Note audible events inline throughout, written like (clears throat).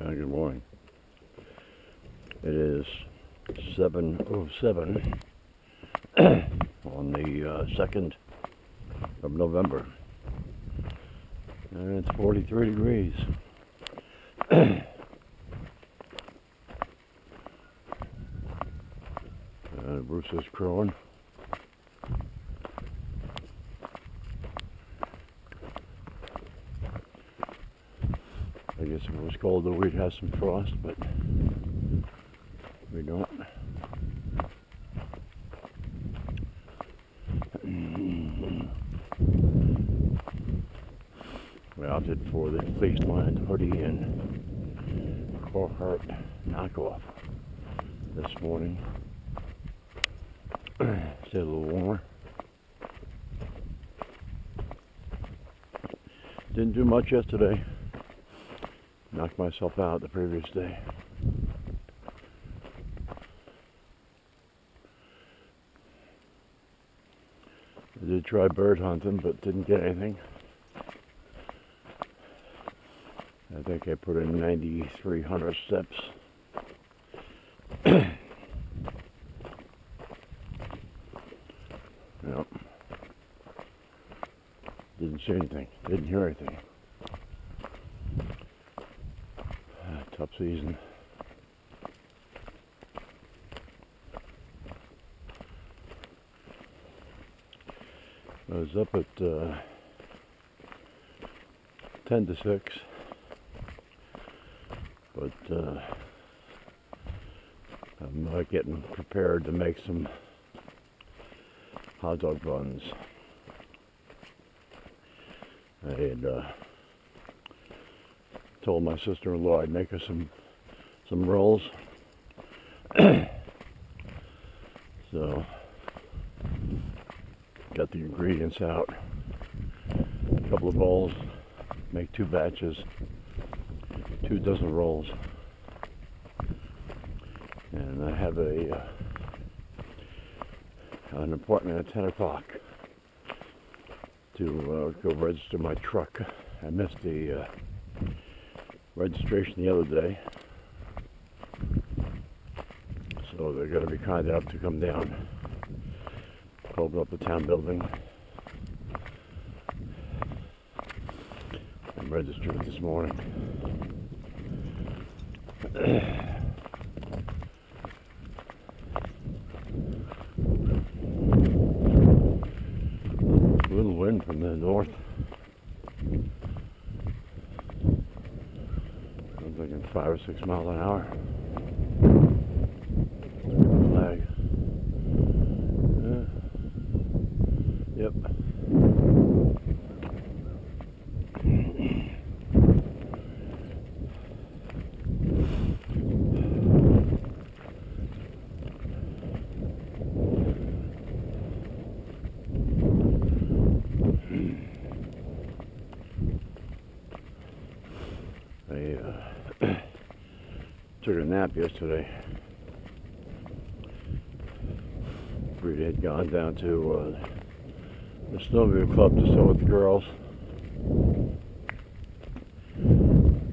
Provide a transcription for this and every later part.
Uh, good morning. It is 7.07 on the uh, 2nd of November. And it's 43 degrees. (coughs) uh, Bruce is crowing. If it was colder, we'd have some frost, but we don't. We opted for the fleece lined hoodie and Carhartt knockoff this morning. (clears throat) Stay a little warmer. Didn't do much yesterday. Knocked myself out the previous day. I did try bird hunting, but didn't get anything. I think I put in 9,300 steps. (coughs) yep. Didn't see anything. Didn't hear anything. Tough season. I was up at uh, 10 to 6, but uh, I'm uh, getting prepared to make some hot dog buns. I had uh, told my sister-in-law I'd make her some some rolls. (coughs) so got the ingredients out. A couple of bowls, make two batches, two dozen rolls. And I have a uh, an appointment at 10 o'clock to uh, go register my truck. I missed the uh, registration the other day. So they're going to be kind enough to come down, open up the town building, and register this morning. A little wind from the north. I'm thinking five or six miles an hour. Lag. Yeah. Yep. I uh, took a nap yesterday. Rita had gone down to uh, the snowmobile club to stay with the girls.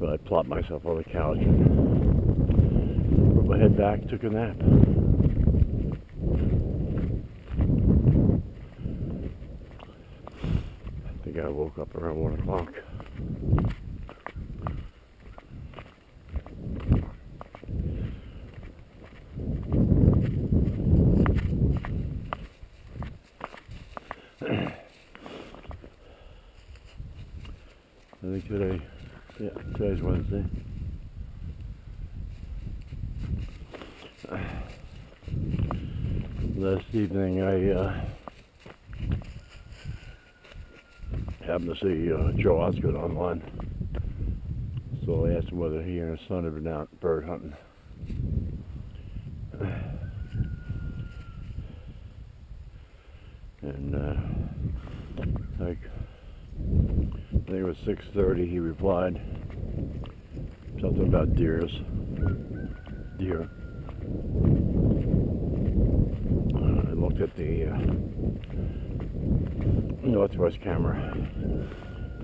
But I plopped myself on the couch and put my head back, took a nap. I think I woke up around one o'clock. I think today, yeah, today's Wednesday. Last evening, I uh, happened to see uh, Joe Osgood online, so I asked him whether he and his son had been out bird hunting. (sighs) And uh, like I think it was 6:30. He replied something about deers. Deer. Uh, I looked at the uh, northwest camera.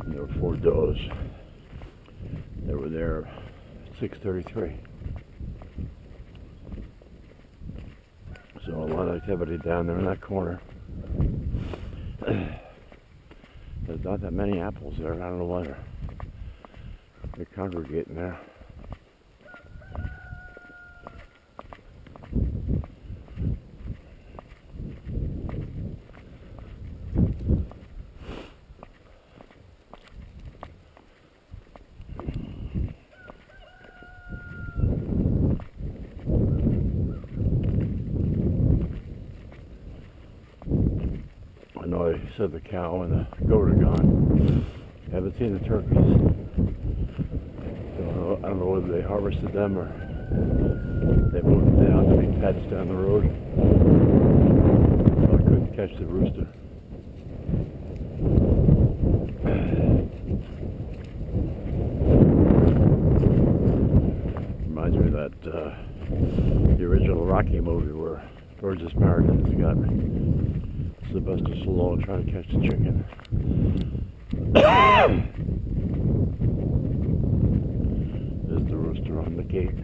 There were four does. They were there 6:33. So a lot of activity down there in that corner. There's not that many apples there. I don't know why they're congregating there. I know I said the cow and the goat are gone. Haven't seen the turkeys. So I don't know whether they harvested them or they moved them down to be pets down the road. I couldn't catch the rooster. Reminds me of that uh, the original Rocky movie where Burgess Meredith got Sylvester Stallone trying to catch the chicken. (coughs) There's the rooster on the gate.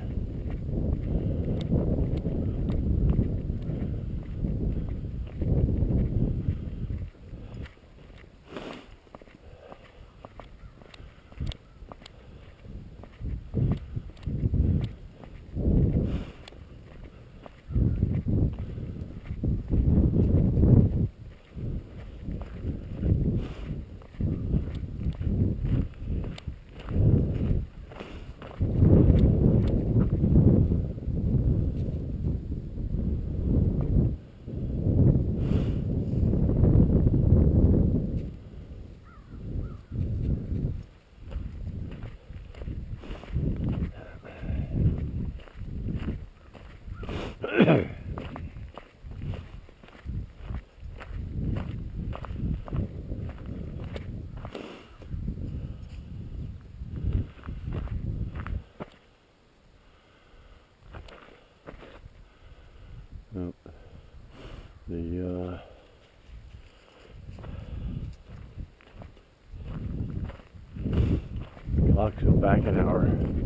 Alex back an hour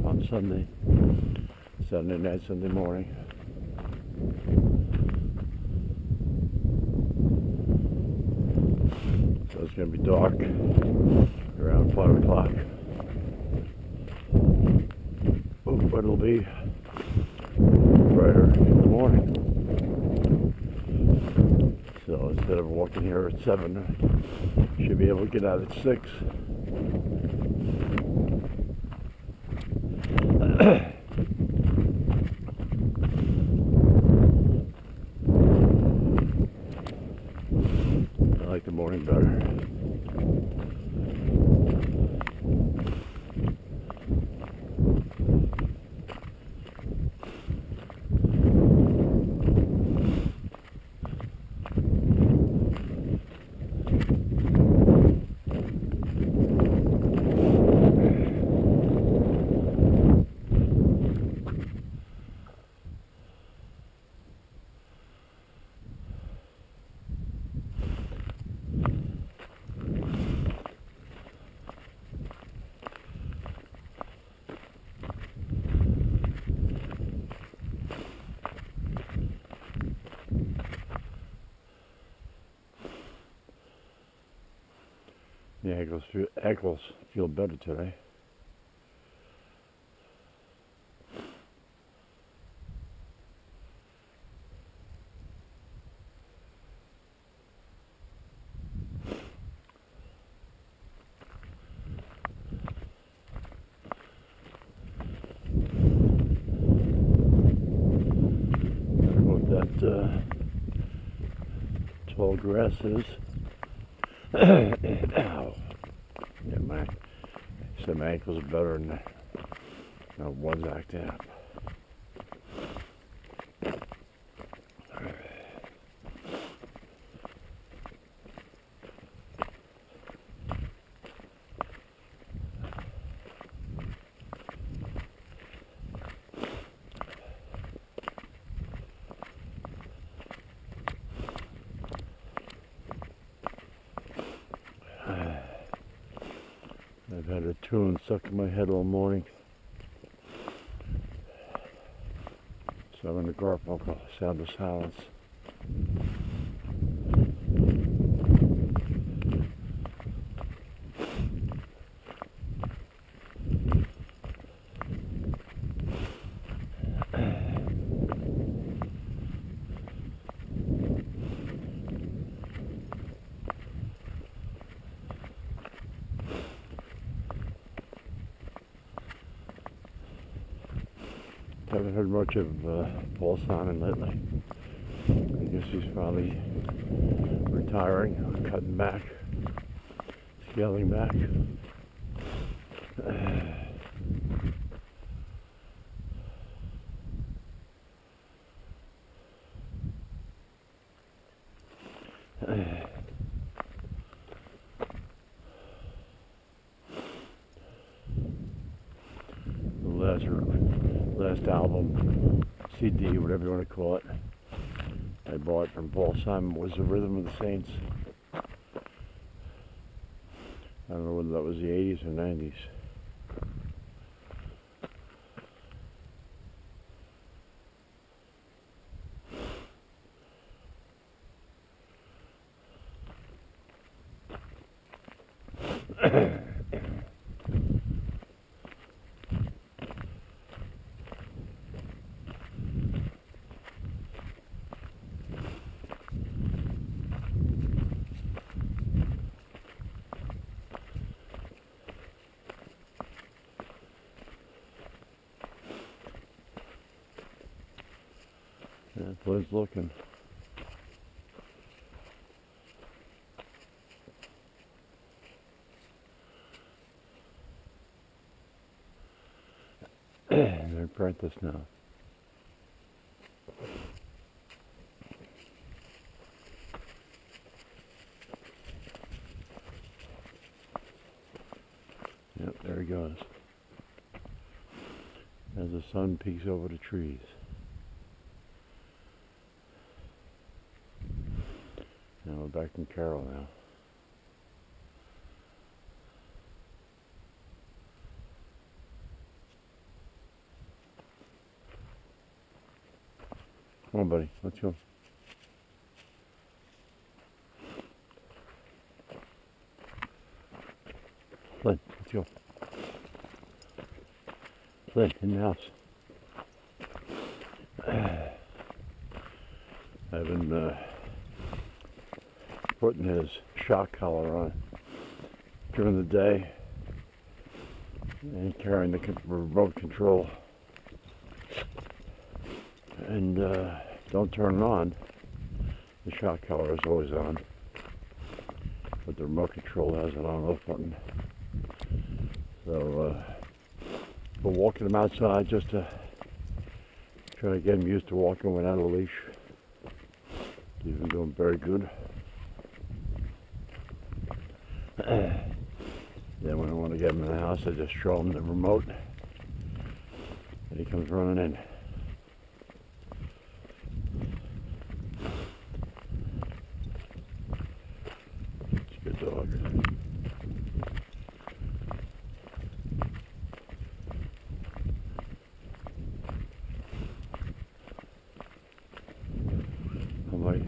on Sunday, Sunday night, Sunday morning. So it's going to be dark around 5 o'clock. But it'll be brighter in the morning. So instead of walking here at 7, should be able to get out at 6. Like the morning better. The ankles feel, ankles feel better today. Uh, tall grass is. Ow. (coughs) Yeah, my said my ankles are better than uh, one's acting up. too stuck in my head all morning. So I'm going to grow up with the sound of silence. Haven't heard much of uh, Paul Simon lately. I guess he's finally retiring, cutting back, scaling back. (sighs) The last, last album, CD, whatever you want to call it, I bought from Paul Simon was The Rhythm of the Saints. I don't know whether that was the 80s or 90s. Yeah, Blair's looking. (clears throat) They're Prentiss now. Yep, there he goes. As the sun peeks over the trees. Now we're back in Carroll now. Come on, buddy. Let's go. Flynn, let's go. Flynn, in the house. (sighs) I've been uh, putting his shock collar on during the day and carrying the remote control. And uh, don't turn it on. The shock collar is always on, but the remote control has an on-off button. So uh, we're walking him outside just to try to get him used to walking without a leash. He's been doing very good. Then when I want to get him in the house, I just show him the remote, and he comes running in. It's a good dog. I'm like,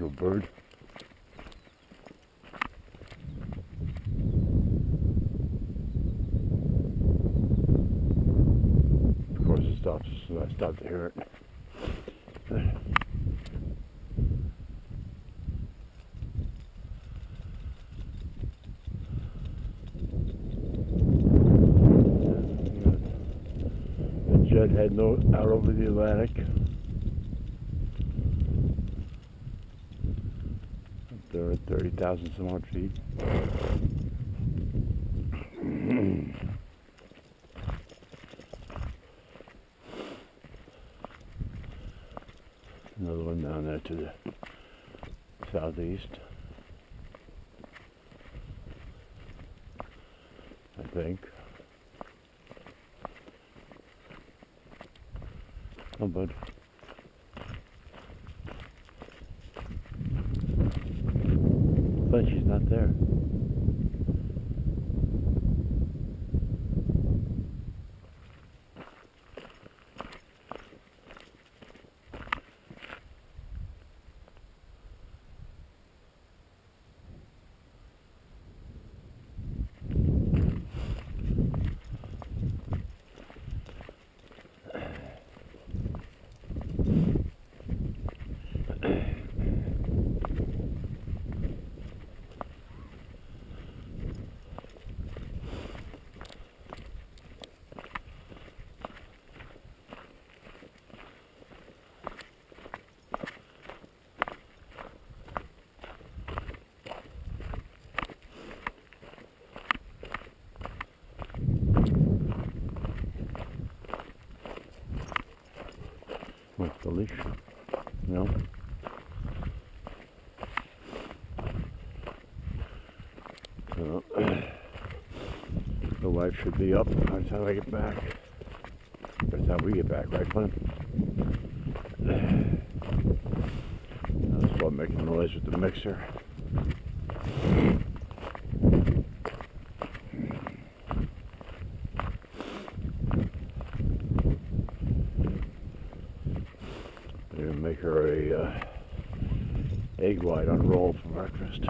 unusual bird. Of course, it stops as soon as I start to hear it. The jet heading o- out over the Atlantic. At 30,000 some odd feet. Another one down there to the southeast. I think. Oh, bud. But she's not there. What's the leash? No. So, (clears throat) the wife should be up by the time I get back. By the time we get back, right, Flynn? (clears throat) That's what making noise with the mixer. They're gonna make her a uh, egg white on roll for breakfast.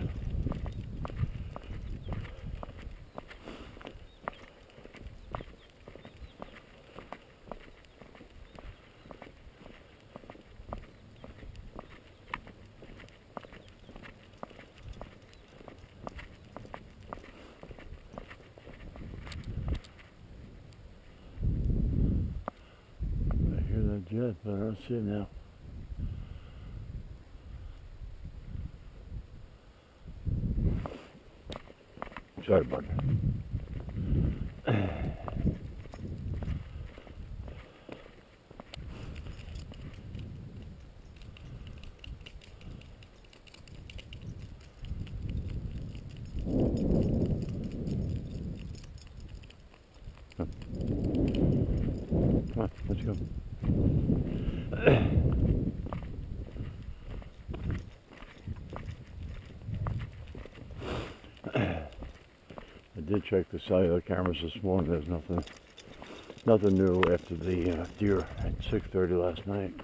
I that but I don't see it now. Sorry, bud. Come on, let's go. (clears throat) I did check the cellular cameras this morning. There's nothing, nothing new after the uh, deer at 6:30 last night.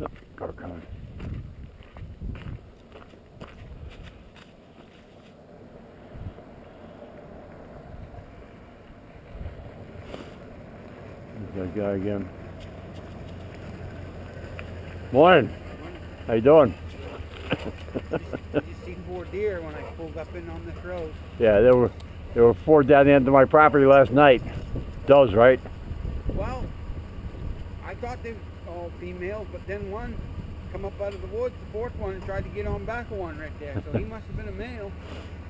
No, car coming. There's that guy again. Morning. How you doing? (laughs) You seen four deer when I pulled up in on this road. Yeah, there were there were four down the end of my property last night. Does right? Well, I thought they were all females, but then one come up out of the woods, the fourth one, and tried to get on back of one right there. So he (laughs) must have been a male.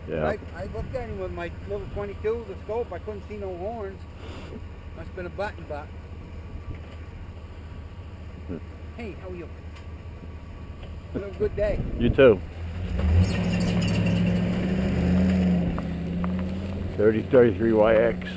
Yeah. I, I looked at him with my little 22, the scope. I couldn't see no horns. Must have been a button buck. Hey, how are you? Have a good day. You too. 3033 YX.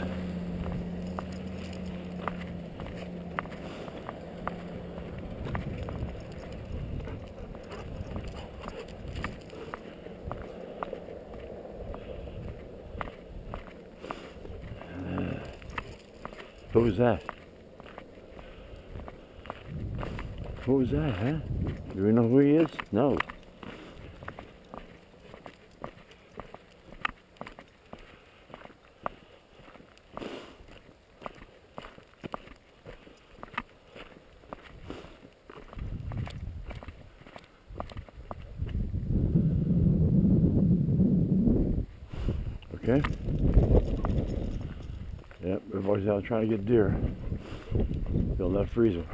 Uh, who was that? Who was that, huh? Do we know who he is? No. Okay. Yep, everybody's out trying to get deer. They'll not freeze them.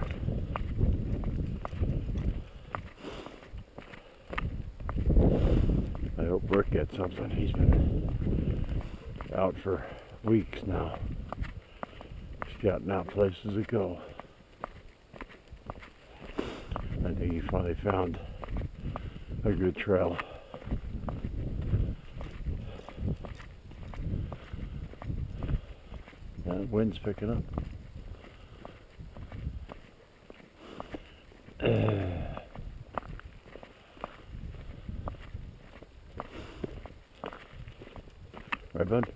I hope Rick something. He's been out for weeks now. Scouting out places to go. I think he finally found a good trail. That wind's picking up. Right, bud?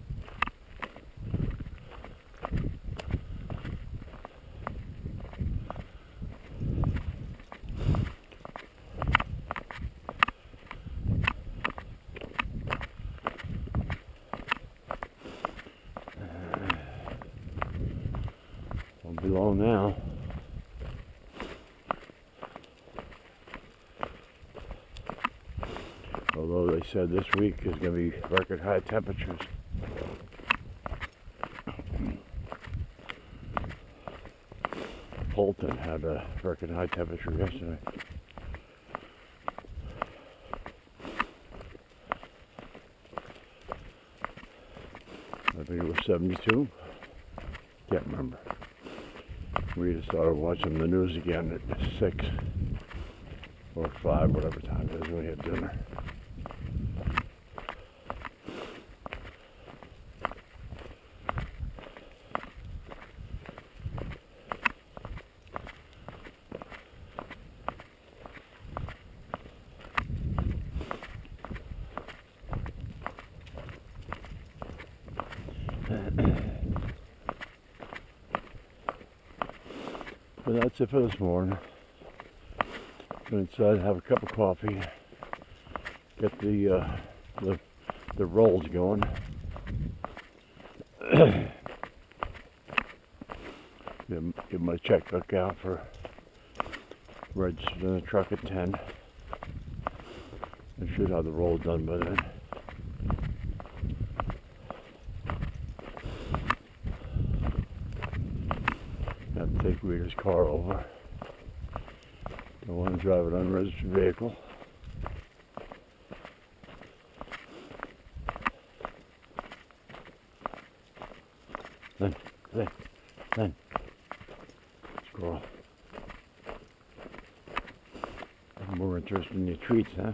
Now. Although they said this week is going to be record high temperatures. Houlton had a record high temperature yesterday. I think it was 72. Can't remember. We just started watching the news again at six or five, whatever time it is when we had dinner. But that's it for this morning. Go inside, have a cup of coffee, get the uh, the, the rolls going. (coughs) give, my checkbook out for registering the truck at 10. I should have the roll done by then. Have Rita's car over. Don't want to drive an unregistered vehicle. Then, then, then. Squirrel. I'm more interested in your treats, huh?